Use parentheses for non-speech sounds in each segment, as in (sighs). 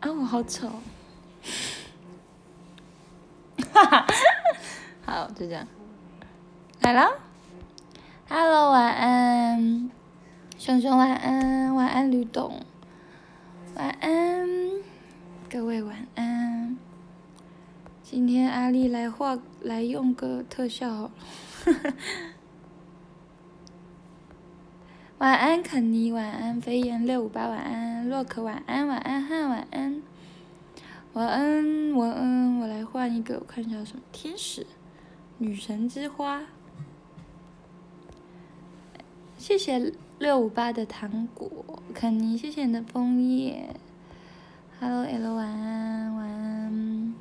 啊，我好丑。哈哈，好，就这样。来了，Hello，晚安，熊熊晚安，晚安吕董，晚安，各位晚安。今天阿丽来画，来用个特效。晚安，肯尼，晚安，飞燕六五八，晚安，洛克，晚安，晚安，汉，晚安，晚安，晚安，我来换一个，我看一下什么，天使，女神之花，谢谢六五八的糖果，肯尼，谢谢你的枫叶，Hello L，晚安，晚安，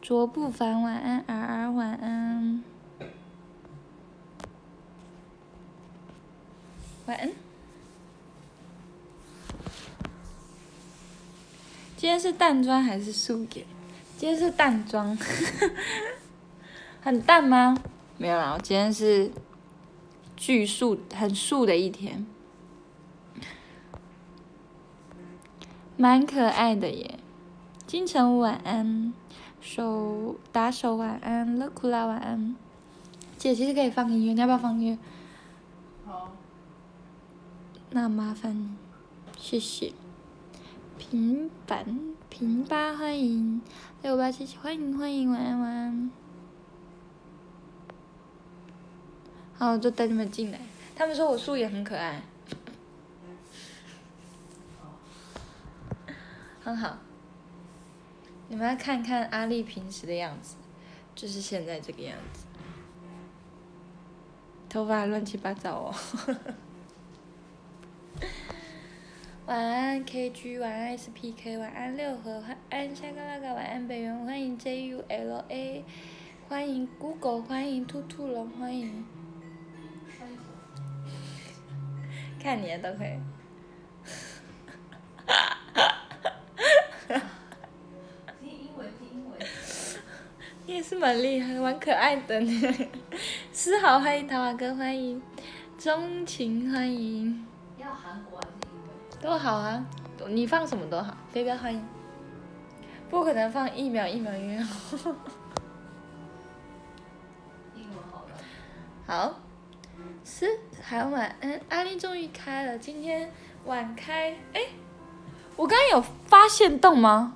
卓不凡，晚安，R R，晚安。晚安。今天是淡妆还是素颜？今天是淡妆，(laughs) 很淡吗？没有啦，我今天是巨素，很素的一天，蛮可爱的耶。金城晚安，手打手晚安，乐库拉晚安。姐其实可以放音乐，你要不要放音乐？那麻烦你，谢谢。平凡平八欢迎六八七七欢迎欢迎晚安晚安。好，就带你们进来。他们说我素颜很可爱，很好。你们来看看阿丽平时的样子，就是现在这个样子，头发乱七八糟哦。(laughs) 晚安 KG，晚安 SPK，晚安六合，晚安香格那个，晚安北原，欢迎 JULA，欢迎 Google，欢迎兔兔龙，欢迎。看你的都可以。听英文，听英文。你也是蛮厉害，蛮可爱的呢。(laughs) 思豪，欢迎桃花哥，欢迎钟情，欢迎。要韩国。都好啊，你放什么都好，飞镖欢迎。不可能放一秒一秒音乐。好，是还晚安，阿丽终于开了，今天晚开，哎，我刚刚有发现洞吗？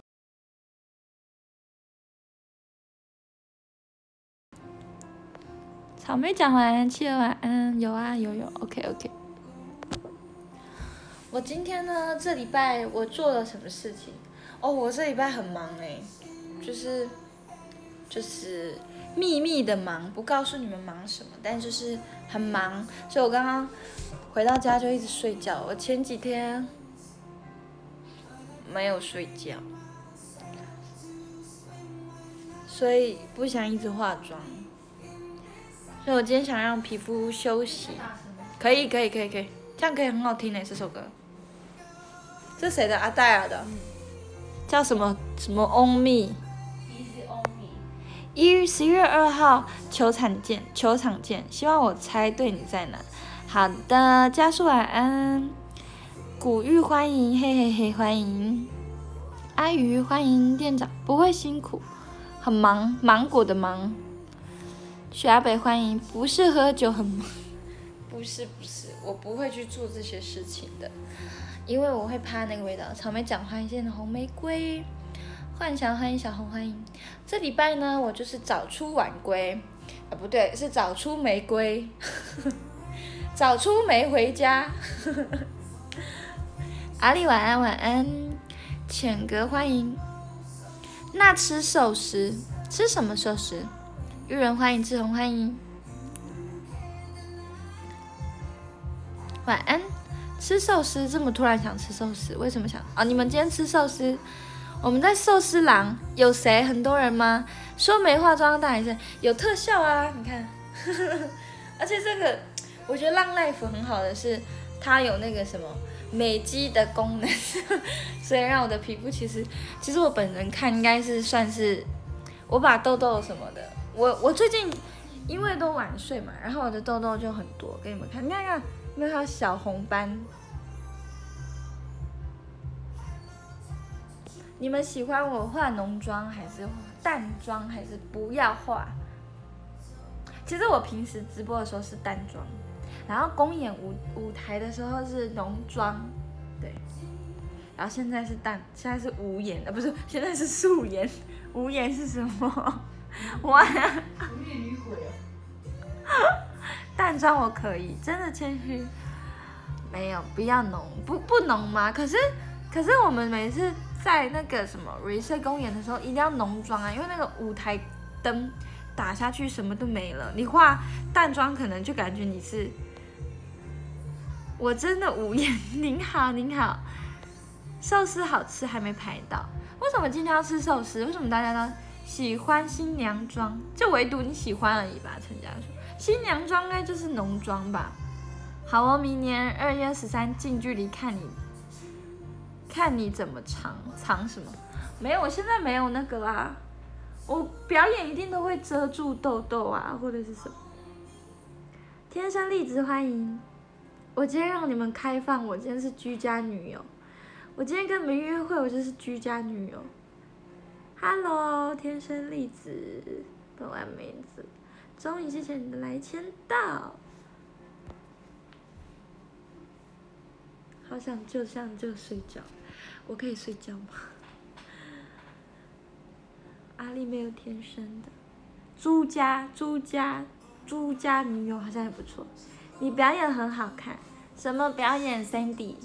草莓讲晚安，企鹅晚安，有啊有有，OK OK。我今天呢，这礼拜我做了什么事情？哦，我这礼拜很忙哎，就是，就是秘密的忙，不告诉你们忙什么，但就是很忙，所以我刚刚回到家就一直睡觉。我前几天没有睡觉，所以不想一直化妆，所以我今天想让皮肤休息。可以，可以，可以，可以，这样可以很好听呢，这首歌。这谁的？阿黛尔的，叫什么什么 On Me？一十一月二号球场见，球场见。希望我猜对你在哪。好的，加速晚安。古玉欢迎，嘿嘿嘿欢迎。阿鱼欢迎店长，不会辛苦，很忙，芒果的忙。雪阿北欢迎，不是喝酒很忙，不是不是，我不会去做这些事情的。因为我会怕那个味道。草莓讲欢迎现在的红玫瑰，幻想欢迎小红欢迎。这礼拜呢，我就是早出晚归，(laughs) 啊不对，是早出玫瑰，呵呵早出没回家。呵 (laughs) 呵阿丽晚安晚安，浅哥欢迎。那吃寿司，吃什么寿司？玉人欢迎志宏欢迎。晚安。吃寿司这么突然想吃寿司，为什么想啊？你们今天吃寿司？我们在寿司郎有谁？很多人吗？说没化妆但还是有特效啊！你看，(laughs) 而且这个我觉得浪 life 很好的是它有那个什么美肌的功能，(laughs) 所以让我的皮肤其实其实我本人看应该是算是我把痘痘什么的，我我最近因为都晚睡嘛，然后我的痘痘就很多，给你们看，你看看。没有小红斑。你们喜欢我化浓妆还是淡妆，还是不要化？其实我平时直播的时候是淡妆，然后公演舞舞台的时候是浓妆，对。然后现在是淡，现在是无颜的，不是，现在是素颜。无颜是什么？(laughs) 哇！无颜！淡妆我可以，真的谦虚。没有，不要浓，不不浓吗？可是可是我们每次。在那个什么 reset 公演的时候，一定要浓妆啊，因为那个舞台灯打下去，什么都没了。你化淡妆，可能就感觉你是……我真的无言。您好，您好，寿司好吃，还没排到。为什么今天要吃寿司？为什么大家都喜欢新娘妆？就唯独你喜欢而已吧？陈家说，新娘妆应该就是浓妆吧？好哦，明年二月十三近距离看你。看你怎么藏藏什么？没有，我现在没有那个啦。我表演一定都会遮住痘痘啊，或者是什么。天生丽质欢迎，我今天让你们开放，我今天是居家女友。我今天跟你们约会，我就是居家女友。Hello，天生丽质，本完妹子，终于谢谢你的来签到。好想就这样就睡觉。我可以睡觉吗？(laughs) 阿丽没有天生的，朱家朱家朱家女友好像也不错。你表演很好看，什么表演？Cindy，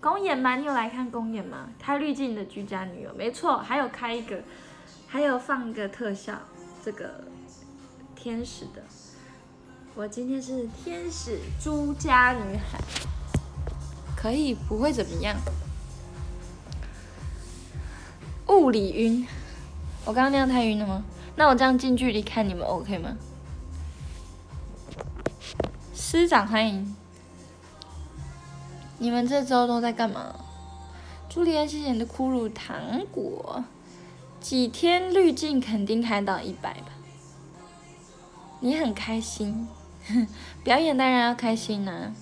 公演吗？你有来看公演吗？开滤镜的居家女友，没错，还有开一个，还有放一个特效，这个天使的。我今天是天使朱家女孩，可以不会怎么样。物理晕，我刚刚那样太晕了吗？那我这样近距离看你们 OK 吗？师长欢迎，你们这周都在干嘛？朱莉安，谢谢你的骷髅糖果，几天滤镜肯定开到一百吧？你很开心，(laughs) 表演当然要开心啊！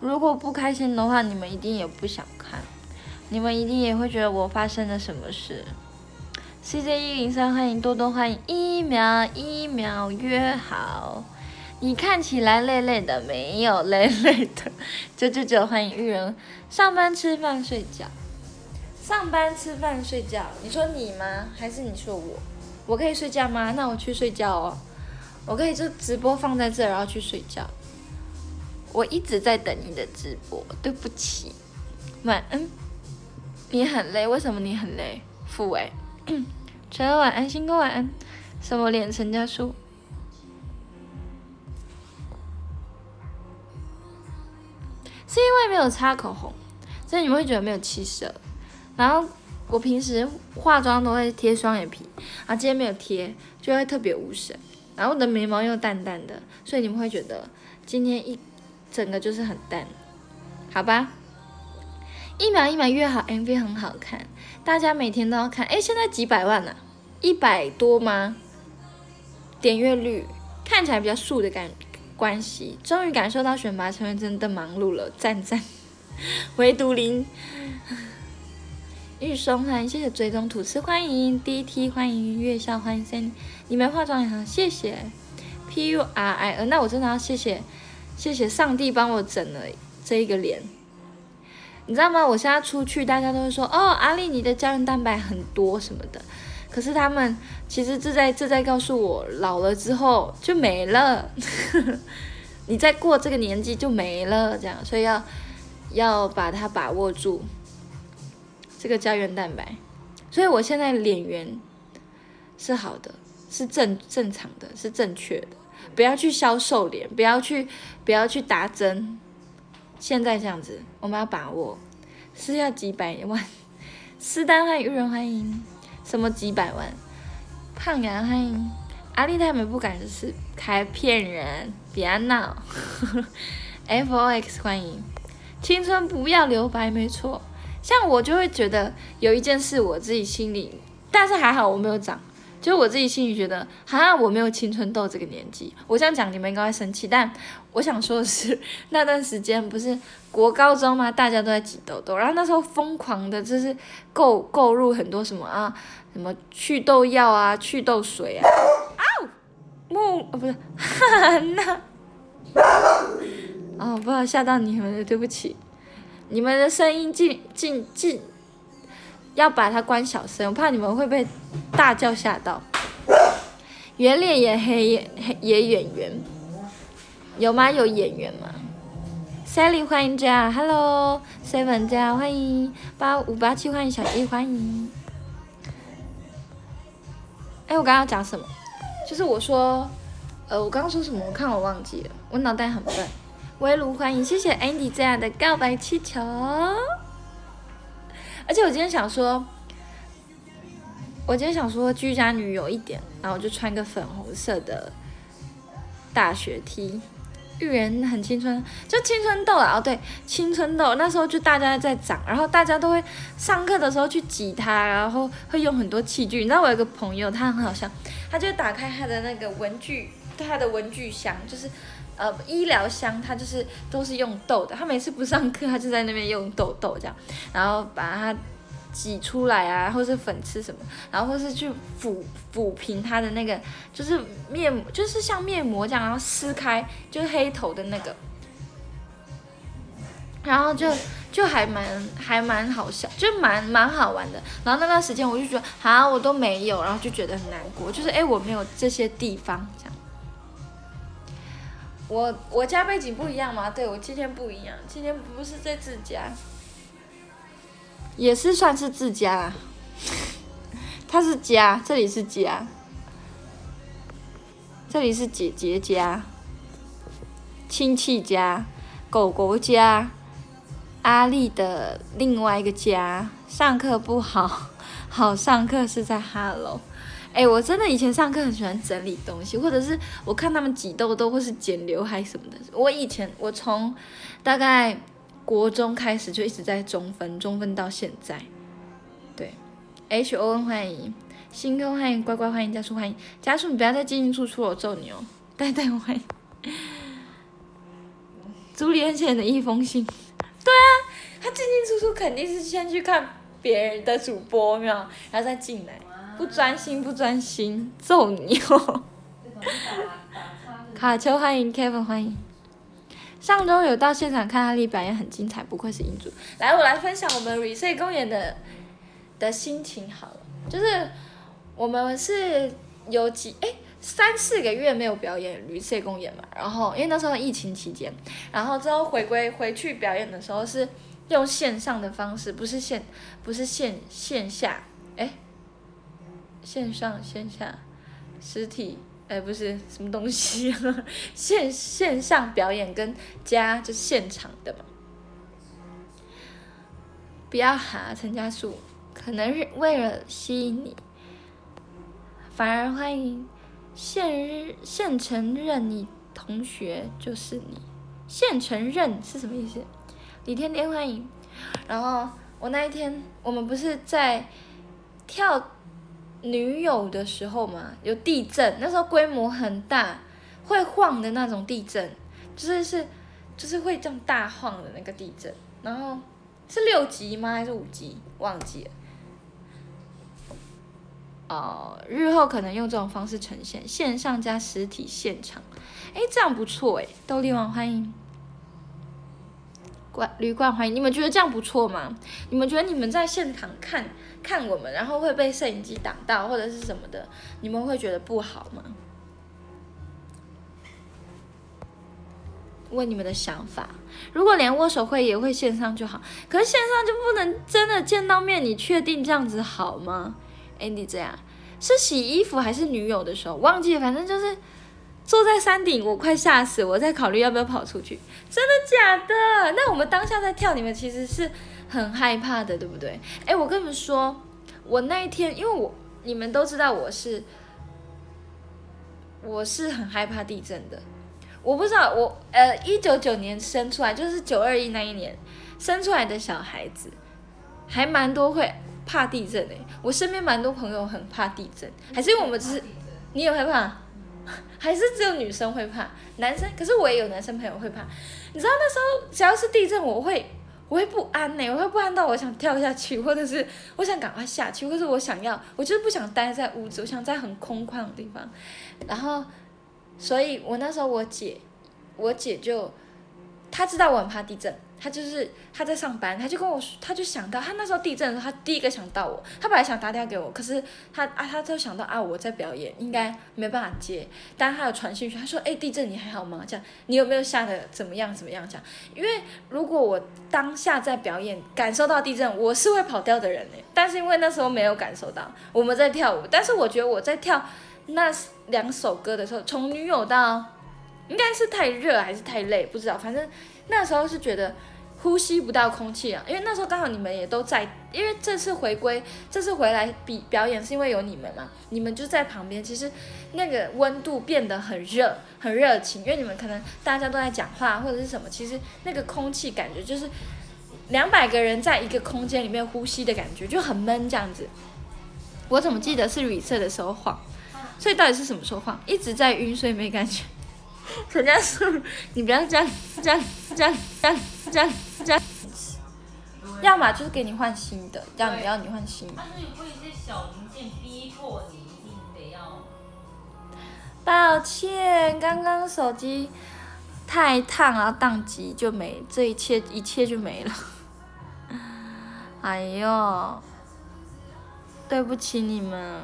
如果不开心的话，你们一定也不想看。你们一定也会觉得我发生了什么事。CJ 一零三，欢迎多多，欢迎一秒一秒约好。你看起来累累的，没有累累的。九九九，欢迎玉人。上班吃饭睡觉，上班吃饭睡觉。你说你吗？还是你说我？我可以睡觉吗？那我去睡觉哦。我可以就直播放在这，然后去睡觉。我一直在等你的直播，对不起，晚安。你很累，为什么你很累？傅伟，陈儿晚安，星哥晚安，什么脸？陈家书，是因为没有擦口红，所以你们会觉得没有气色。然后我平时化妆都会贴双眼皮，啊，今天没有贴，就会特别无神。然后我的眉毛又淡淡的，所以你们会觉得今天一整个就是很淡，好吧？一秒一秒越好，MV 很好看，大家每天都要看。哎，现在几百万呢？一百多吗？点阅率看起来比较素的感关系，终于感受到选拔成员真的忙碌了，赞赞。(laughs) 唯独林玉松欢迎，谢谢追踪吐司欢迎 DT 欢迎月笑欢迎森你们化妆也好，谢谢 P U R I N，那我真的要谢谢谢谢上帝帮我整了这一个脸。你知道吗？我现在出去，大家都会说哦，阿丽你的胶原蛋白很多什么的。可是他们其实这在这在告诉我，老了之后就没了。(laughs) 你再过这个年纪就没了，这样，所以要要把它把握住这个胶原蛋白。所以我现在脸圆是好的，是正正常的，是正确的。不要去消瘦脸，不要去不要去打针。现在这样子，我们要把握是要几百万。私单欢迎玉人欢迎，什么几百万？胖羊欢迎阿丽太美不敢是开骗人，别闹。(laughs) F O X 欢迎青春不要留白，没错。像我就会觉得有一件事我自己心里，但是还好我没有长就是我自己心里觉得，哈，我没有青春痘这个年纪。我这样讲你们应该会生气，但我想说的是，那段时间不是国高中吗？大家都在挤痘痘，然后那时候疯狂的就是购购入很多什么啊，什么祛痘药啊、祛痘水啊。啊，木哦不是，那，哦，不好吓到你们了，对不起。你们的声音进进进。要把它关小声，我怕你们会被大叫吓到。圆脸也黑也也演员，有吗？有演员吗？Sally 欢迎加，Hello Seven 加欢迎八五八七欢迎小一欢迎。哎，我刚刚讲什么？就是我说，呃，我刚刚说什么？我看我忘记了，我脑袋很笨。围炉欢迎，谢谢 Andy 这样的告白气球。而且我今天想说，我今天想说居家女友一点，然后就穿个粉红色的大学 T，玉人很青春，就青春痘啊！哦，对，青春痘，那时候就大家在长，然后大家都会上课的时候去挤它，然后会用很多器具。你知道我有个朋友，他很好笑，他就打开他的那个文具，他的文具箱，就是呃医疗箱，他就是都是用豆的。他每次不上课，他就在那边用豆豆这样，然后把它。挤出来啊，或是粉刺什么，然后或是去抚抚平他的那个，就是面，就是像面膜这样，然后撕开就是黑头的那个，然后就就还蛮还蛮好笑，就蛮蛮好玩的。然后那段时间我就觉得，啊，我都没有，然后就觉得很难过，就是哎，我没有这些地方这样。我我家背景不一样吗？对我今天不一样，今天不是在自家。也是算是自家，他是家，这里是家，这里是姐姐家，亲戚家，狗狗家，阿丽的另外一个家。上课不好，好上课是在 Hello。哎，我真的以前上课很喜欢整理东西，或者是我看他们挤痘痘或是剪刘海什么的。我以前我从大概。国中开始就一直在中分，中分到现在。对，H O N 欢迎，星哥欢迎，乖乖欢迎，家属欢迎，家属你不要再进进出出了，我揍你哦！呆呆欢迎，朱丽安写的一封信。对啊，他进进出出肯定是先去看别人的主播，没有，然后再进来，不专心不专心，揍你哦！卡丘欢迎，Kevin 欢迎。上周有到现场看阿丽表演，很精彩，不愧是英主。来，我来分享我们 reset 公演的的心情好了，就是我们是有几哎三四个月没有表演 reset 公演嘛，然后因为那时候疫情期间，然后之后回归回去表演的时候是用线上的方式，不是线不是线线下哎，线上线下实体。哎，不是什么东西，(laughs) 线线上表演跟加就是现场的嘛。不要哈，陈家树，可能是为了吸引你，反而欢迎现现承认你同学就是你，现承认是什么意思？李天天欢迎，然后我那一天我们不是在跳。女友的时候嘛，有地震，那时候规模很大，会晃的那种地震，就是是，就是会这样大晃的那个地震，然后是六级吗？还是五级？忘记了。哦，日后可能用这种方式呈现，线上加实体现场，哎，这样不错哎，豆力王欢迎。冠旅馆欢迎，你们觉得这样不错吗？你们觉得你们在现场看看我们，然后会被摄影机挡到或者是什么的，你们会觉得不好吗？问你们的想法。如果连握手会也会线上就好，可是线上就不能真的见到面，你确定这样子好吗？Andy 这样是洗衣服还是女友的时候忘记了，反正就是。坐在山顶，我快吓死！我在考虑要不要跑出去。真的假的？那我们当下在跳，你们其实是很害怕的，对不对？哎，我跟你们说，我那一天，因为我你们都知道我是我是很害怕地震的。我不知道我呃，一九九年生出来，就是九二一那一年生出来的小孩子，还蛮多会。怕地震诶，我身边蛮多朋友很怕地震，还是因为我们只是，你也害怕，还是只有女生会怕，男生可是我也有男生朋友会怕，你知道那时候只要是地震我会我会不安呢，我会不安到我想跳下去，或者是我想赶快下去，或是我想要我就是不想待在屋子，我想在很空旷的地方，然后，所以我那时候我姐，我姐就，他知道我很怕地震。他就是他在上班，他就跟我说，他就想到他那时候地震的时候，他第一个想到我。他本来想打电话给我，可是他啊，他就想到啊，我在表演，应该没办法接。但他有传讯息，他说：“哎，地震你还好吗？这样你有没有吓得怎么样怎么样？这样，因为如果我当下在表演，感受到地震，我是会跑掉的人呢。但是因为那时候没有感受到，我们在跳舞。但是我觉得我在跳那两首歌的时候，从女友到应该是太热还是太累，不知道。反正那时候是觉得。呼吸不到空气啊，因为那时候刚好你们也都在，因为这次回归，这次回来比表演是因为有你们嘛，你们就在旁边，其实那个温度变得很热，很热情，因为你们可能大家都在讲话或者是什么，其实那个空气感觉就是两百个人在一个空间里面呼吸的感觉就很闷这样子。我怎么记得是雨色的时候晃，所以到底是什么时候晃？一直在晕，所以没感觉。人家说你不要这样，这样，这样，这样，这样，这样，要么就是给你换新的，要你要你换新的。但是有一些小零件逼迫你一定得要。抱歉，刚刚手机太烫然后，宕机就没，这一切一切就没了。(laughs) 哎呦，对不起你们。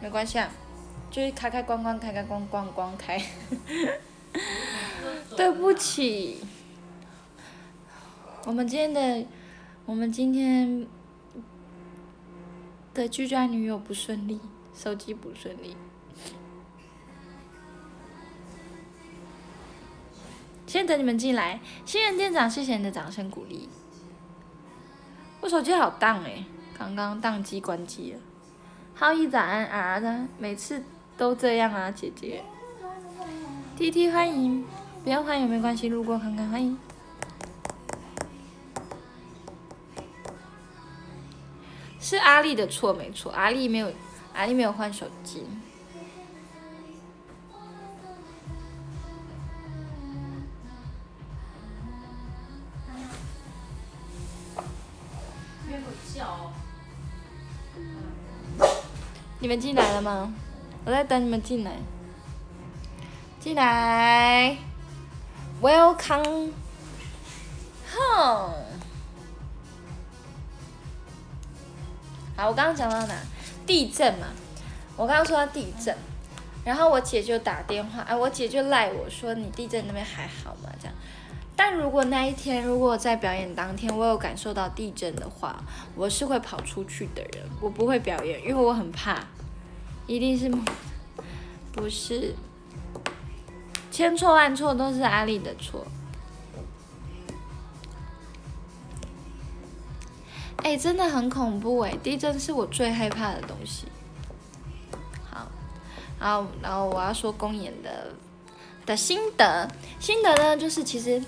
没关系啊，就是开开关关，开开关关关开。(laughs) 对不起，我们今天的，我们今天的居家女友不顺利，手机不顺利。先等你们进来，新人店长，谢谢你的掌声鼓励。我手机好荡哎，刚刚宕机关机了。浩一早安啊，每次都这样啊，姐姐。T T 欢迎，不要欢迎没关系，路过看看欢迎。是阿丽的错没错，阿丽没有，阿丽没有换手机。你们进来了吗？我在等你们进来。进来，Welcome home。好，我刚刚讲到哪？地震嘛。我刚刚说到地震，然后我姐就打电话，哎，我姐就赖我说你地震那边还好吗？这样。但如果那一天，如果在表演当天，我有感受到地震的话，我是会跑出去的人，我不会表演，因为我很怕。一定是，(laughs) 不是，千错万错都是阿丽的错。哎，真的很恐怖哎！地震是我最害怕的东西。好，然后然后我要说公演的的心得，心得呢就是其实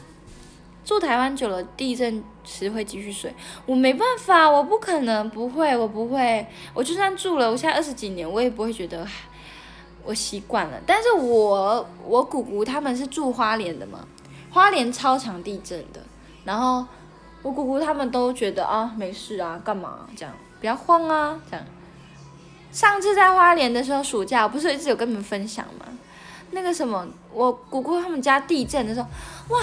住台湾久了，地震时会继续睡。我没办法，我不可能不会，我不会。我就算住了，我现在二十几年，我也不会觉得我习惯了。但是我我姑姑他们是住花莲的嘛，花莲超强地震的。然后我姑姑他们都觉得啊没事啊，干嘛这样，不要慌啊这样。上次在花莲的时候，暑假我不是一直有跟你们分享吗？那个什么，我姑姑他们家地震的时候，哇！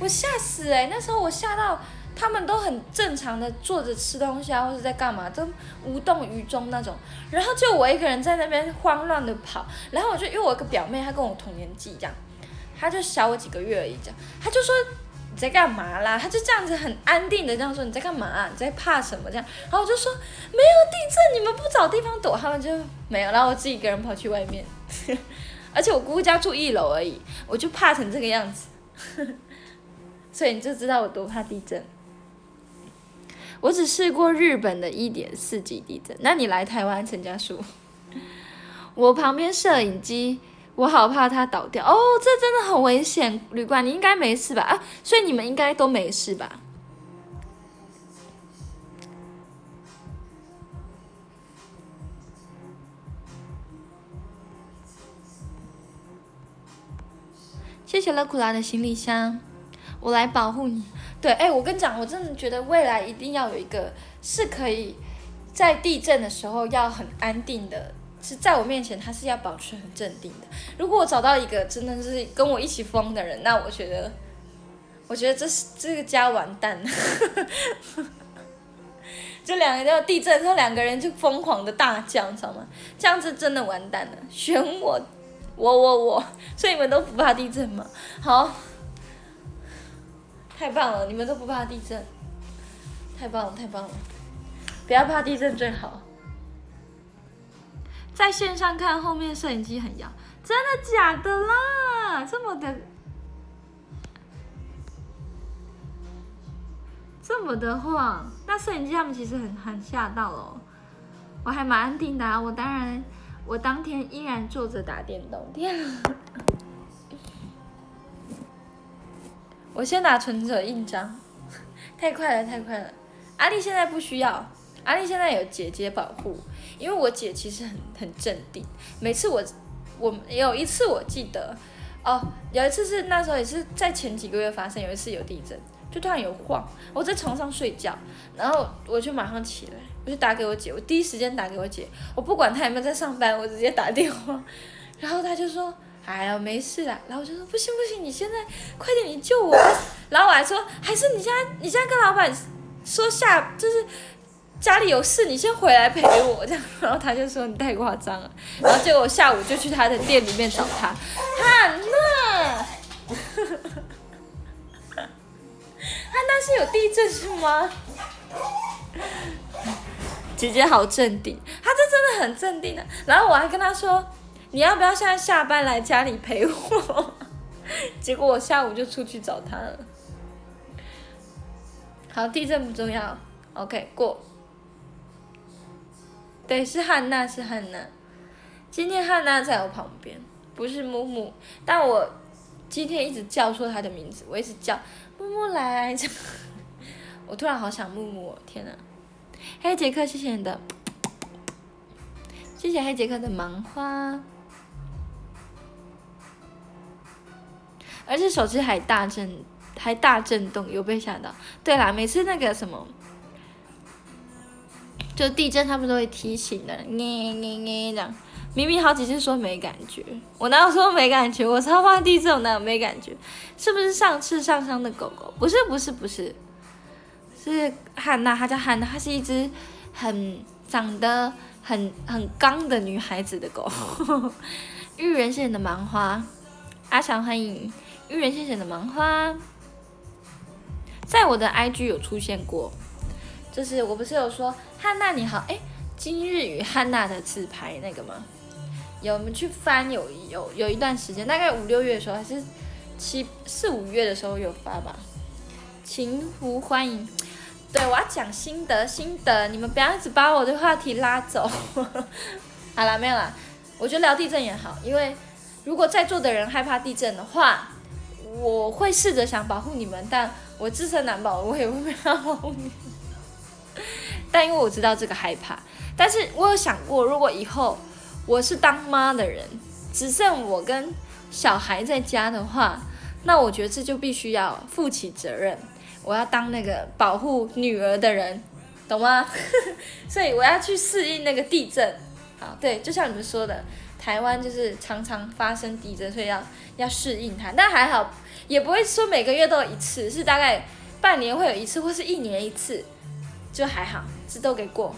我吓死哎！那时候我吓到，他们都很正常的坐着吃东西啊，或者在干嘛，都无动于衷那种。然后就我一个人在那边慌乱的跑。然后我就因为我一个表妹，她跟我同年纪这样，她就小我几个月而已这样。她就说你在干嘛啦？她就这样子很安定的这样说你在干嘛？你在怕什么这样？然后我就说没有地震，你们不找地方躲，他们就没有。然后我自己一个人跑去外面，(laughs) 而且我姑姑家住一楼而已，我就怕成这个样子。所以你就知道我多怕地震。我只试过日本的一点四级地震，那你来台湾陈家树，(laughs) 我旁边摄影机，我好怕它倒掉。哦，这真的很危险。旅馆，你应该没事吧？啊，所以你们应该都没事吧？谢谢乐苦拉的行李箱，我来保护你。对，哎，我跟你讲，我真的觉得未来一定要有一个是可以在地震的时候要很安定的，是在我面前他是要保持很镇定的。如果我找到一个真的是跟我一起疯的人，那我觉得，我觉得这是这个家完蛋了。(laughs) 这两个叫地震，他两个人就疯狂的大叫，你知道吗？这样子真的完蛋了，选我。我我我，所以你们都不怕地震吗？好，太棒了，你们都不怕地震，太棒了太棒了，不要怕地震最好。在线上看后面摄影机很摇，真的假的啦？这么的，这么的晃，那摄影机他们其实很很吓到了，我还蛮安定的啊，我当然。我当天依然坐着打电动，天！我先拿存折印章，(laughs) 太快了，太快了。阿丽现在不需要，阿丽现在有姐姐保护，因为我姐其实很很镇定。每次我，我有一次我记得，哦，有一次是那时候也是在前几个月发生，有一次有地震，就突然有晃，我在床上睡觉，然后我就马上起来。我就打给我姐，我第一时间打给我姐，我不管她有没有在上班，我直接打电话，(laughs) 然后她就说：“哎呀，没事啦。”然后我就说：“不行不行，你现在快点，你救我！” (coughs) 然后我还说：“还是你现在你现在跟老板说下，就是家里有事，你先回来陪我这样。(laughs) ”然后他就说：“你太夸张了。”然后结果我下午就去他的店里面找他，汉娜，(laughs) 汉娜是有地震是吗？(laughs) 姐姐好镇定，她这真的很镇定的。然后我还跟她说：“你要不要现在下班来家里陪我？” (laughs) 结果我下午就出去找他了。好，地震不重要，OK 过。对，是汉娜，是汉娜。今天汉娜在我旁边，不是木木，但我今天一直叫错她的名字，我一直叫木木来。(laughs) 我突然好想木木，哦天哪！黑杰克，谢谢你的，谢谢黑杰克的盲花，而且手机还大震，还大震动，有被吓到。对啦，每次那个什么，就地震，他们都会提醒的，咩咩咩这样。明明好几次说没感觉，我哪有说没感觉？我超怕地震，我哪有没感觉？是不是上次上伤的狗狗？不是，不是，不是。是汉娜，她叫汉娜，她是一只很长得很很刚的女孩子的狗。(laughs) 玉人谢谢你的芒花，阿强欢迎芋圆先生的芒花，在我的 IG 有出现过，就是我不是有说汉娜你好，哎，今日与汉娜的自拍那个吗？有我们去翻有有有一段时间，大概五六月的时候还是七四五月的时候有发吧，情湖欢迎。对，我要讲心得，心得，你们不要一直把我的话题拉走。(laughs) 好了，没有了。我觉得聊地震也好，因为如果在座的人害怕地震的话，我会试着想保护你们，但我自身难保，我也会保护你。但因为我知道这个害怕，但是我有想过，如果以后我是当妈的人，只剩我跟小孩在家的话，那我觉得这就必须要负起责任。我要当那个保护女儿的人，懂吗？(laughs) 所以我要去适应那个地震。好，对，就像你们说的，台湾就是常常发生地震，所以要要适应它。但还好，也不会说每个月都有一次，是大概半年会有一次，或是一年一次，就还好，这都给过。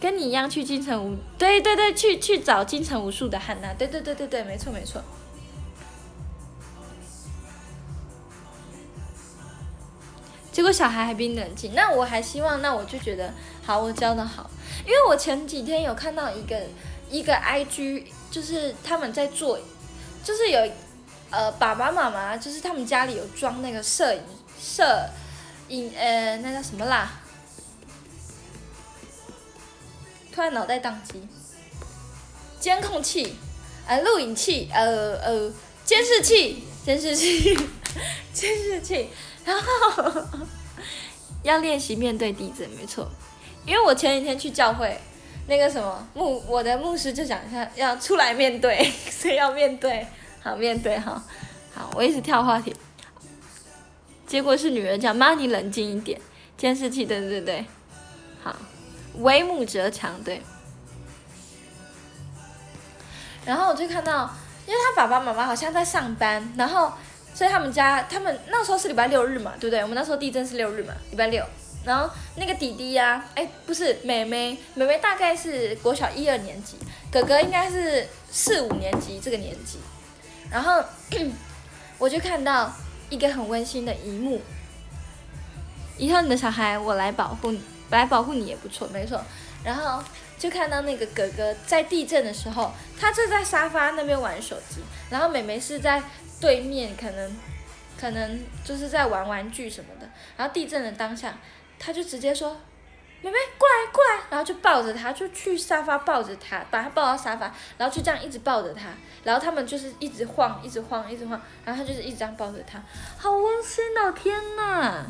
跟你一样去京城无，对对对，去去找京城无数的汉娜，对对对对对，没错没错。结果小孩还比你冷静，那我还希望，那我就觉得好，我教的好，因为我前几天有看到一个一个 IG，就是他们在做，就是有呃爸爸妈妈，就是他们家里有装那个摄影摄影呃那叫什么啦？突然脑袋宕机，监控器，呃，录影器，呃呃，监视器，监视器，监视器，然后要练习面对地震，没错，因为我前几天去教会，那个什么牧，我的牧师就讲一下要出来面对，(laughs) 所以要面对，好面对哈，好，我一直跳话题，结果是女儿讲妈你冷静一点，监视器，对对对，好，为母则强，对。然后我就看到，因为他爸爸妈妈好像在上班，然后所以他们家他们那时候是礼拜六日嘛，对不对？我们那时候地震是六日嘛，礼拜六。然后那个弟弟呀，哎，不是妹妹，妹妹大概是国小一二年级，哥哥应该是四五年级这个年纪。然后 (clears throat) 我就看到一个很温馨的一幕，以后你的小孩我来保护你，来保护你也不错，没错。然后。就看到那个哥哥在地震的时候，他就在沙发那边玩手机，然后妹妹是在对面，可能可能就是在玩玩具什么的。然后地震的当下，他就直接说：“妹妹过来过来。”然后就抱着他，就去沙发抱着他，把他抱到沙发，然后就这样一直抱着他。然后他们就是一直晃，一直晃，一直晃，然后他就是一直这样抱着他，好温馨哦！天呐！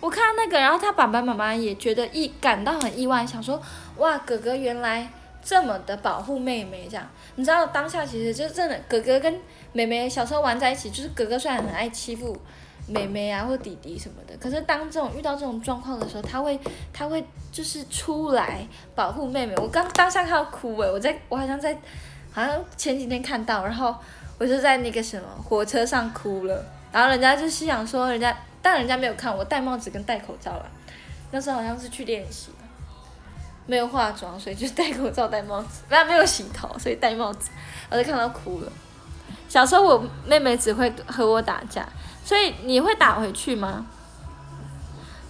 我看到那个，然后他爸爸妈妈也觉得意感到很意外，想说。哇，哥哥原来这么的保护妹妹，这样你知道当下其实就真的，哥哥跟妹妹小时候玩在一起，就是哥哥虽然很爱欺负妹妹啊或弟弟什么的，可是当这种遇到这种状况的时候，他会他会就是出来保护妹妹。我刚当下看到哭诶，我在我好像在好像前几天看到，然后我就在那个什么火车上哭了，然后人家就是想说人家，但人家没有看我戴帽子跟戴口罩了，那时候好像是去练习。没有化妆，所以就戴口罩、戴帽子。不没有洗头，所以戴帽子。我就看到哭了。小时候我妹妹只会和我打架，所以你会打回去吗？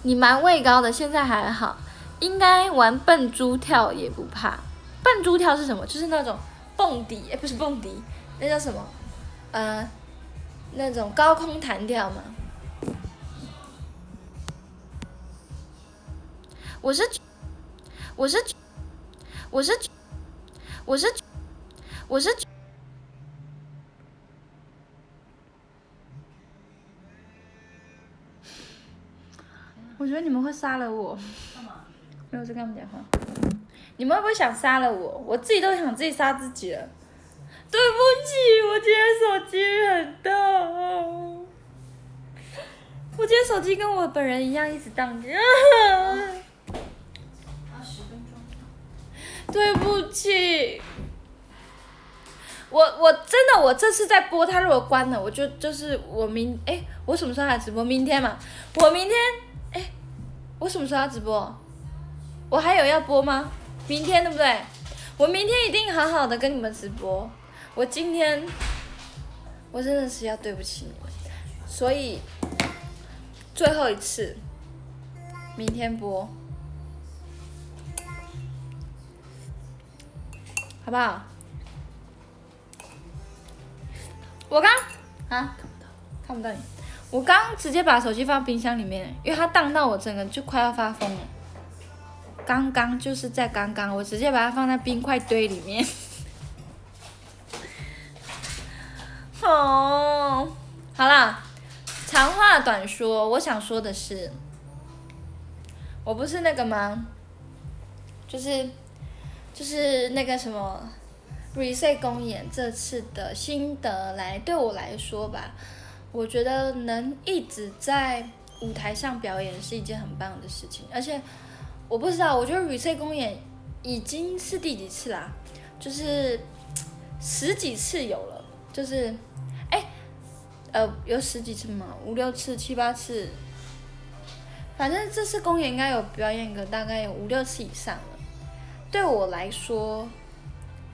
你蛮畏高的，现在还好，应该玩蹦猪跳也不怕。蹦猪跳是什么？就是那种蹦迪，哎，不是蹦迪，那叫什么？呃，那种高空弹跳吗？我是。我是，我是，我是，我是。觉得你们会杀了我。干嘛没有在跟他们讲话。你们会不会想杀了我？我自己都想自己杀自己了。对不起，我今天手机很大。我今天手机跟我本人一样，一直宕机。(laughs) 对不起，我我真的我这次在播，他如果关了，我就就是我明哎，我什么时候来直播？明天嘛，我明天哎，我什么时候要直播？我还有要播吗？明天对不对？我明天一定好好的跟你们直播。我今天我真的是要对不起你们，所以最后一次，明天播。好不好？我刚啊，看不到，看不到你。我刚直接把手机放冰箱里面，因为它荡到我整个就快要发疯了。刚刚就是在刚刚，我直接把它放在冰块堆里面。(laughs) 哦，好啦，长话短说，我想说的是，我不是那个吗？就是。就是那个什么，reset 公演这次的心得来对我来说吧，我觉得能一直在舞台上表演是一件很棒的事情，而且我不知道，我觉得雨萃公演已经是第几次啦，就是十几次有了，就是哎，呃，有十几次吗？五六次、七八次，反正这次公演应该有表演个大概有五六次以上了。对我来说，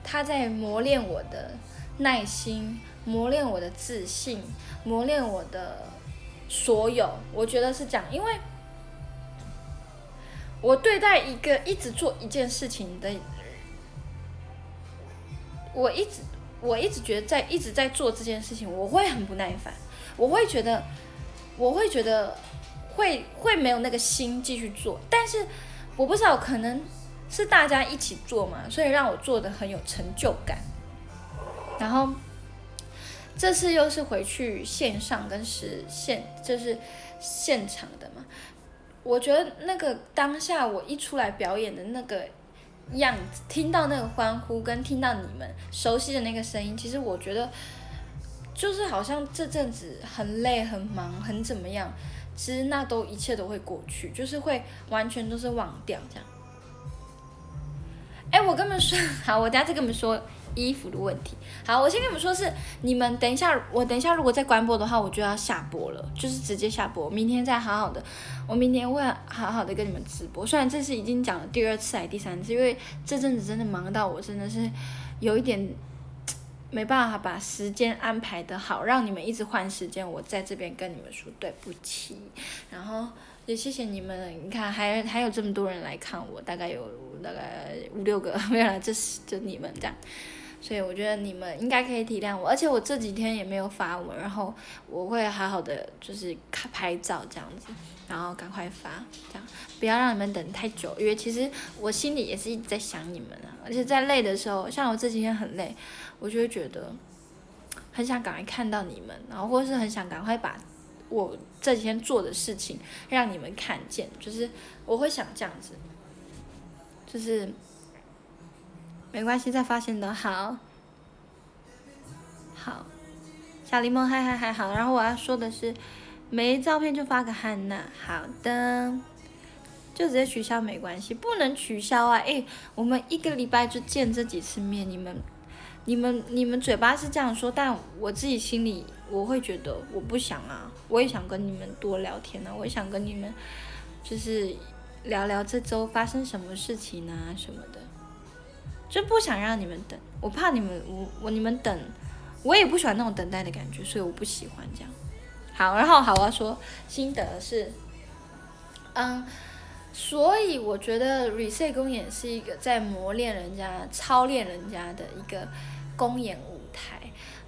他在磨练我的耐心，磨练我的自信，磨练我的所有。我觉得是这样，因为我对待一个一直做一件事情的，我一直我一直觉得在一直在做这件事情，我会很不耐烦，我会觉得我会觉得会会没有那个心继续做。但是我不知道可能。是大家一起做嘛，所以让我做的很有成就感。然后这次又是回去线上跟实现，就是现场的嘛。我觉得那个当下我一出来表演的那个样子，听到那个欢呼跟听到你们熟悉的那个声音，其实我觉得就是好像这阵子很累、很忙、很怎么样，其实那都一切都会过去，就是会完全都是忘掉这样。哎，我跟你们说，好，我等下再跟你们说衣服的问题。好，我先跟你们说，是你们等一下，我等一下如果再关播的话，我就要下播了，就是直接下播。明天再好好的，我明天会好好的跟你们直播。虽然这是已经讲了第二次还第三次，因为这阵子真的忙到我真的是有一点没办法把时间安排的好，让你们一直换时间。我在这边跟你们说对不起，然后。也谢谢你们，你看还还有这么多人来看我，大概有大概五六个，(laughs) 没有了，这是就你们这样，所以我觉得你们应该可以体谅我，而且我这几天也没有发文，然后我会好好的就是拍拍照这样子，然后赶快发，这样不要让你们等太久，因为其实我心里也是一直在想你们啊，而且在累的时候，像我这几天很累，我就会觉得很想赶快看到你们，然后或是很想赶快把。我这几天做的事情让你们看见，就是我会想这样子，就是没关系，再发现的好，好，小柠檬嗨嗨嗨好，然后我要说的是，没照片就发个汉娜，好的，就直接取消没关系，不能取消啊，诶，我们一个礼拜就见这几次面，你们。你们你们嘴巴是这样说，但我自己心里我会觉得我不想啊，我也想跟你们多聊天啊，我也想跟你们就是聊聊这周发生什么事情啊什么的，就不想让你们等，我怕你们我我你们等，我也不喜欢那种等待的感觉，所以我不喜欢这样。好，然后好我要说心得是，嗯，所以我觉得 reset 公演是一个在磨练人家、操练人家的一个。公演舞台，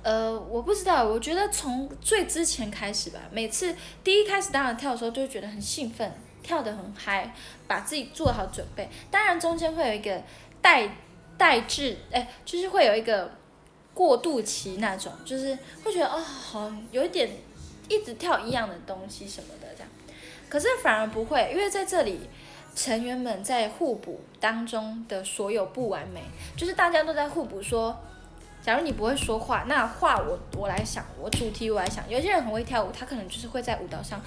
呃，我不知道，我觉得从最之前开始吧，每次第一开始当然跳的时候就会觉得很兴奋，跳得很嗨，把自己做好准备。当然中间会有一个带代志，哎，就是会有一个过渡期那种，就是会觉得哦，好有一点一直跳一样的东西什么的这样。可是反而不会，因为在这里成员们在互补当中的所有不完美，就是大家都在互补说。假如你不会说话，那话我我来想，我主题我来想。有些人很会跳舞，他可能就是会在舞蹈上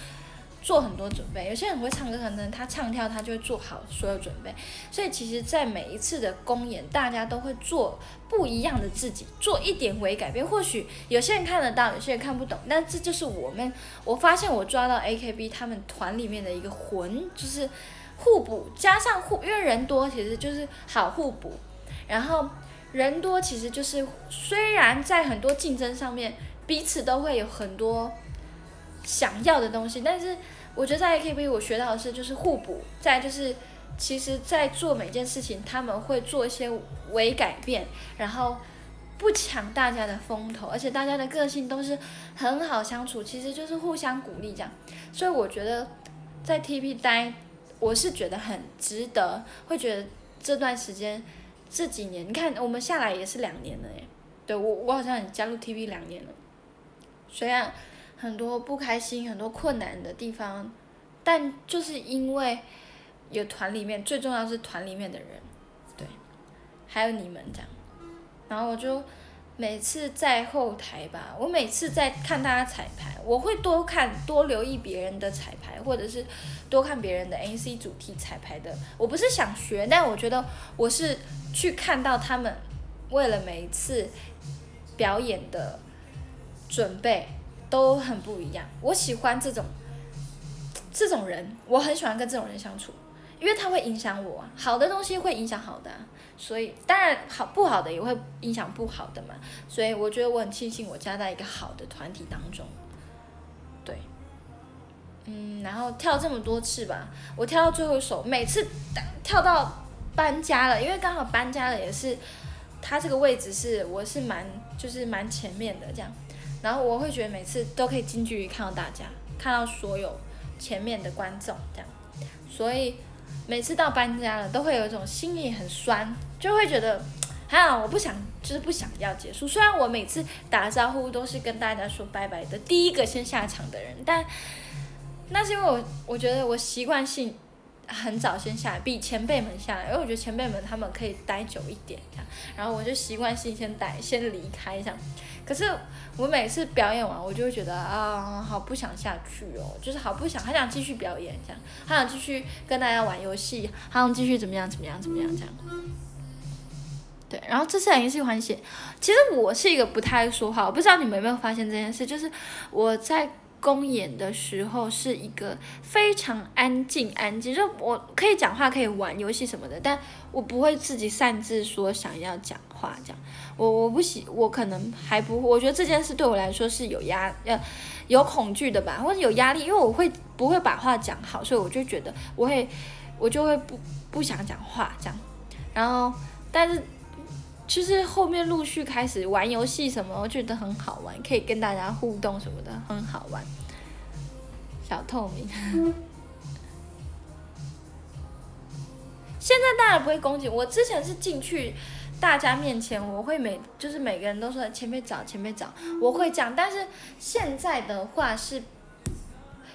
做很多准备；有些人会唱歌，可能他唱跳他就会做好所有准备。所以其实，在每一次的公演，大家都会做不一样的自己，做一点微改变。或许有些人看得到，有些人看不懂，但这就是我们。我发现我抓到 AKB 他们团里面的一个魂，就是互补加上互，因为人多，其实就是好互补。然后。人多其实就是，虽然在很多竞争上面，彼此都会有很多想要的东西，但是我觉得在 AKB 我学到的是就是互补，再就是，其实，在做每件事情他们会做一些微改变，然后不抢大家的风头，而且大家的个性都是很好相处，其实就是互相鼓励这样，所以我觉得在 TP 待，我是觉得很值得，会觉得这段时间。这几年，你看我们下来也是两年了耶。对我，我好像也加入 TV 两年了。虽然很多不开心、很多困难的地方，但就是因为有团里面，最重要是团里面的人，对，还有你们这样。然后我就每次在后台吧，我每次在看大家彩排，我会多看、多留意别人的彩排，或者是多看别人的 NC 主题彩排的。我不是想学，但我觉得我是。去看到他们为了每一次表演的准备都很不一样，我喜欢这种这种人，我很喜欢跟这种人相处，因为他会影响我，好的东西会影响好的，所以当然好不好的也会影响不好的嘛，所以我觉得我很庆幸我加在一个好的团体当中，对，嗯，然后跳这么多次吧，我跳到最后一首，每次跳到。搬家了，因为刚好搬家了，也是他这个位置是我是蛮就是蛮前面的这样，然后我会觉得每次都可以近距离看到大家，看到所有前面的观众这样，所以每次到搬家了，都会有一种心里很酸，就会觉得，啊，我不想，就是不想要结束。虽然我每次打招呼都是跟大家说拜拜的，第一个先下场的人，但那是因为我我觉得我习惯性很早先下来，比前辈们下来，因为我觉得前辈们他们可以待久一点，这样，然后我就习惯性先待，先离开这样。可是我每次表演完，我就会觉得啊，好不想下去哦，就是好不想，还想继续表演这样，还想继续跟大家玩游戏，还想继续怎么样怎么样怎么样这样。对，然后这次很是欢喜，其实我是一个不太说话，我不知道你们有没有发现这件事，就是我在。公演的时候是一个非常安静、安静，就我可以讲话、可以玩游戏什么的，但我不会自己擅自说想要讲话这样。我我不喜，我可能还不，我觉得这件事对我来说是有压呃有恐惧的吧，或者有压力，因为我会不会把话讲好，所以我就觉得我会我就会不不想讲话这样。然后，但是。就是后面陆续开始玩游戏什么，我觉得很好玩，可以跟大家互动什么的，很好玩。小透明，现在当然不会攻击我。之前是进去大家面前，我会每就是每个人都说前面找前面找，我会讲。但是现在的话是。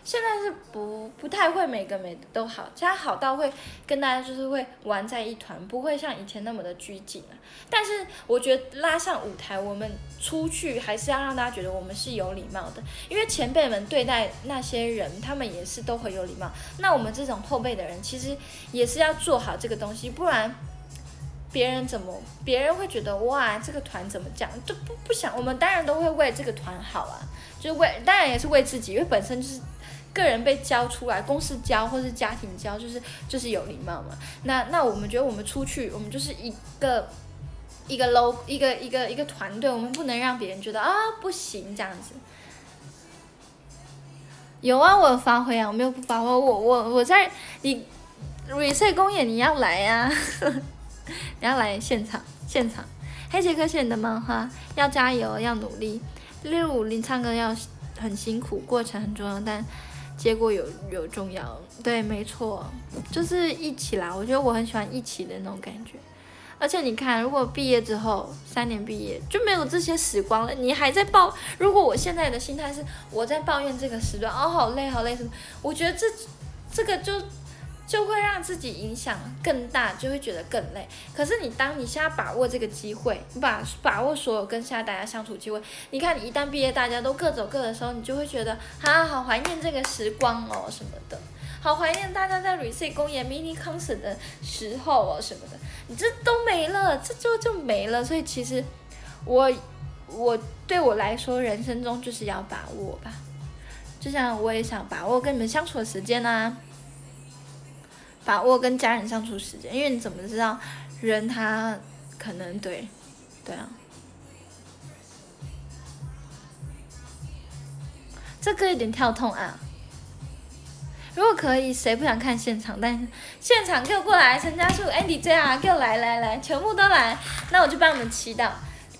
现在是不不太会每个每都好，现在好到会跟大家就是会玩在一团，不会像以前那么的拘谨啊。但是我觉得拉上舞台，我们出去还是要让大家觉得我们是有礼貌的，因为前辈们对待那些人，他们也是都很有礼貌。那我们这种后辈的人，其实也是要做好这个东西，不然别人怎么别人会觉得哇这个团怎么讲就不不想。我们当然都会为这个团好啊，就是为当然也是为自己，因为本身就是。个人被教出来，公司教或是家庭教，就是就是有礼貌嘛。那那我们觉得我们出去，我们就是一个一个 low 一个一个一个团队，我们不能让别人觉得啊不行这样子。有啊，我有发挥啊，我没有不发挥。我我我在你瑞穗公演，你要来呀，(laughs) 你要来现场现场。黑杰克写的漫画，要加油，要努力。六五零唱歌要很辛苦，过程很重要，但。结果有有重要，对，没错，就是一起啦。我觉得我很喜欢一起的那种感觉。而且你看，如果毕业之后三年毕业就没有这些时光了，你还在抱。如果我现在的心态是我在抱怨这个时段，哦，好累，好累什么？我觉得这这个就。就会让自己影响更大，就会觉得更累。可是你当你现在把握这个机会，把把握所有跟现在大家相处机会。你看，你一旦毕业，大家都各走各的时候，你就会觉得啊，好怀念这个时光哦什么的，好怀念大家在 r e c e 公演 mini concert 的时候哦什么的。你这都没了，这就就没了。所以其实我我对我来说，人生中就是要把握吧。就像我也想把握跟你们相处的时间啊。把握跟家人相处时间，因为你怎么知道人他可能对，对啊。这歌有点跳痛啊。如果可以，谁不想看现场？但现场给我过来，陈家树、Andy J 啊，给我来来来，全部都来。那我就帮你们祈祷，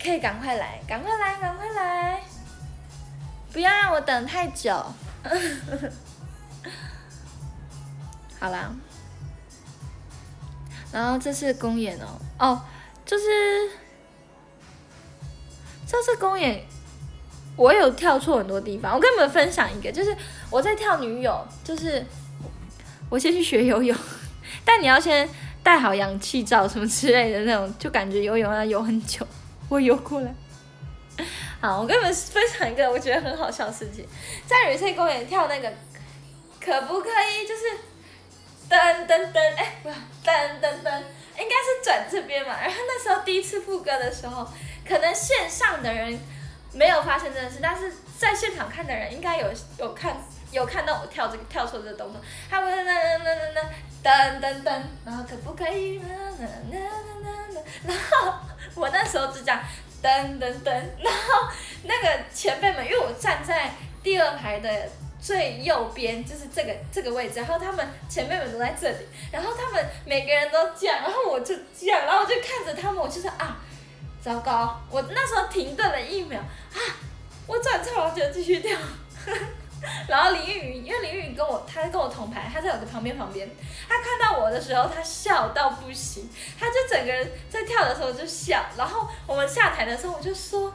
可以赶快来，赶快来，赶快来，不要让我等太久。(laughs) 好啦。然后这次公演哦，哦，就是这次公演，我有跳错很多地方。我跟你们分享一个，就是我在跳女友，就是我先去学游泳，(laughs) 但你要先带好氧气罩什么之类的那种，就感觉游泳要游很久。我游过来。好，我跟你们分享一个我觉得很好笑的事情，在瑞穗公园跳那个，可不可以？就是。噔噔噔，哎，不，噔噔噔，应该是转这边嘛。然后那时候第一次副歌的时候，可能线上的人没有发现这件事，但是在现场看的人应该有有看有看到我跳这个跳错这个动作。他们噔噔噔噔噔噔噔，然后可不可以？然后我那时候只讲噔噔噔，然后那个前辈们，因为我站在第二排的。最右边就是这个这个位置，然后他们前辈们都在这里，然后他们每个人都这样，然后我就这样，然后我就看着他们，我就说啊，糟糕！我那时候停顿了一秒，啊，我转错了，就继续跳。(laughs) 然后林玉云，因为林玉云跟我，他跟我同排，他在我的旁边旁边，他看到我的时候，他笑到不行，他就整个人在跳的时候就笑，然后我们下台的时候，我就说。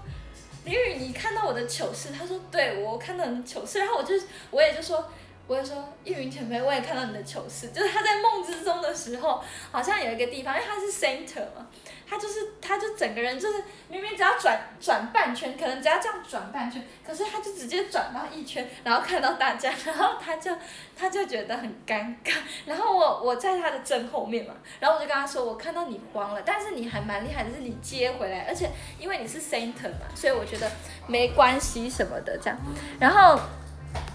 因为，你看到我的糗事？他说对，我看到你的糗事，然后我就我也就说，我也说玉云前辈，我也看到你的糗事，就是他在梦之中的时候，好像有一个地方，因为他是 center 嘛，他就是他就整个人就是明明只要转转半圈，可能只要这样转半圈，可是他就直接转到一圈，然后看到大家，(laughs) 然后他就他就觉得很尴尬，然后我我在他的正后面嘛，然后我就跟他说，我看到你慌了，但是你还蛮厉害的，是你接回来，而且因为你是 center 嘛，所以我觉得没关系什么的这样，然后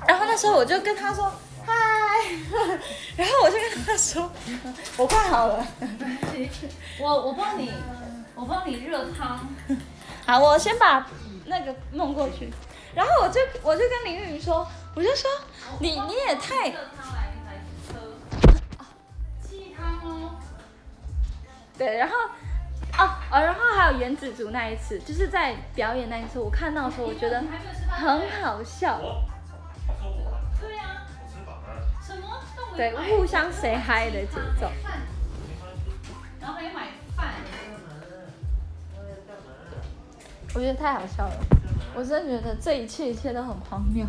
然后那时候我就跟他说嗨，(laughs) 然后我就跟他说我快好了。我我帮你，我帮你热汤。好，我先把那个弄过去，然后我就我就跟林云说，我就说你你也太热汤来来喝。鸡汤哦。对，然后哦哦，然后还有原子族那一次，就是在表演那一次，我看到的时候我觉得很好笑，对，互相 say hi 的节奏。我觉得太好笑了，我真的觉得这一切一切都很荒谬。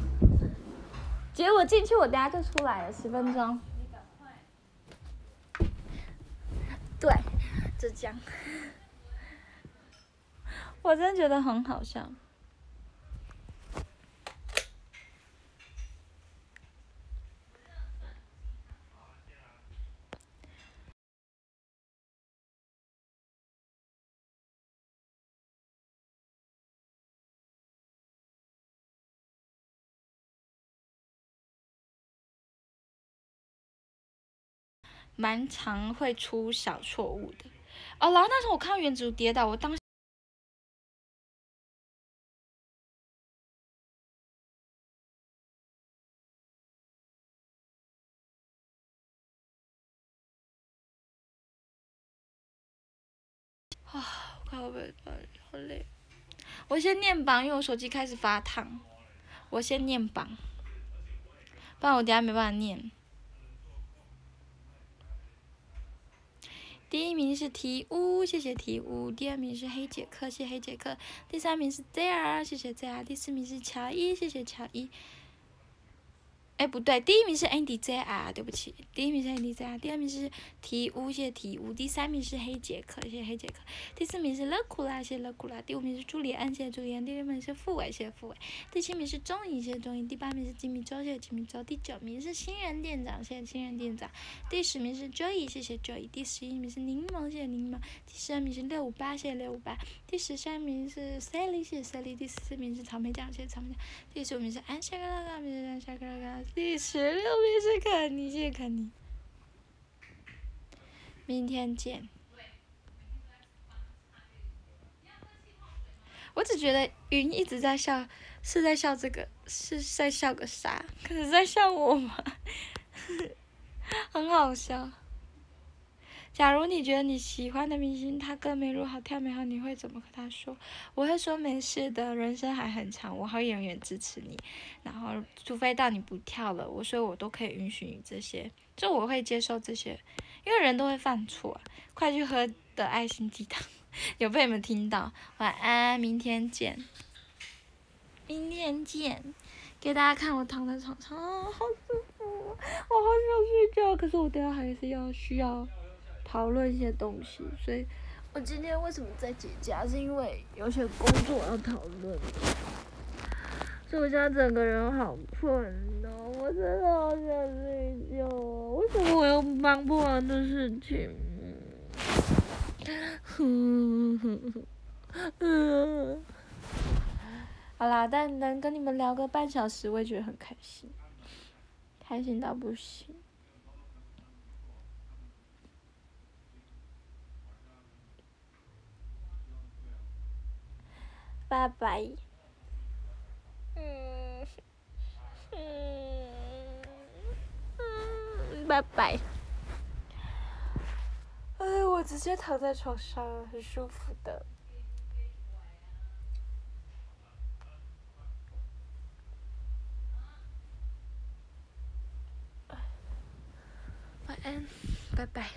结果进去，我等下就出来了，十分钟。对，就这样。我真的觉得很好笑。蛮常会出小错误的。哦，然后那时候我看到原子跌倒，我当 (sighs) 啊，我快要被好累。我先念榜，因为我手机开始发烫。我先念榜，不然我等下没办法念。第一名是提乌，谢谢提乌；第二名是黑杰克，谢黑杰克；第三名是 ZR，谢谢 ZR；第四名是乔伊，谢谢乔伊。哎，不对，第一名是 Andy ZR，对不起，第一名是 Andy ZR，第二名是提乌，谢谢提乌；第三名是黑杰克，谢黑杰克；第四名是勒库拉，谢谢勒库拉；第五名是朱丽安，谢朱丽安；第六名是付伟，谢谢傅伟；第七名是钟颖，谢谢钟颖；第八名是吉米周，谢谢吉米周；第九名是新人店长，谢新人店长；第十名是 Joy，谢谢 Joy；第十一名是柠檬，谢柠檬；第十二名是六五八，谢六五八；第十三名是 Sally，谢 Sally；第十四名是草莓酱，谢草莓酱；第十五名是安夏克拉拉，谢安夏克拉拉；第十六名是肯尼，谢谢肯尼。明天见。我只觉得云一直在笑，是在笑这个，是在笑个啥？可是在笑我吗？(laughs) 很好笑。假如你觉得你喜欢的明星他歌没录好、跳没好，你会怎么和他说？我会说没事的，人生还很长，我会永远支持你。然后，除非到你不跳了，我所以我都可以允许你这些，就我会接受这些，因为人都会犯错、快去喝的爱心鸡汤，有被你们听到？晚安，明天见。明天见。给大家看我躺在床上，啊，好舒服，我好想睡觉，可是我等下还是要需要讨论一些东西，所以我今天为什么在节假，是因为有些工作要讨论。所以我现在整个人好困哦，我真的好想睡觉哦。为什么我有忙不完的事情？哼哼哼，嗯。好啦，但能跟你们聊个半小时，我也觉得很开心，开心到不行。拜拜，嗯嗯嗯，拜拜。哎，我直接躺在床上，很舒服的。晚安，拜拜。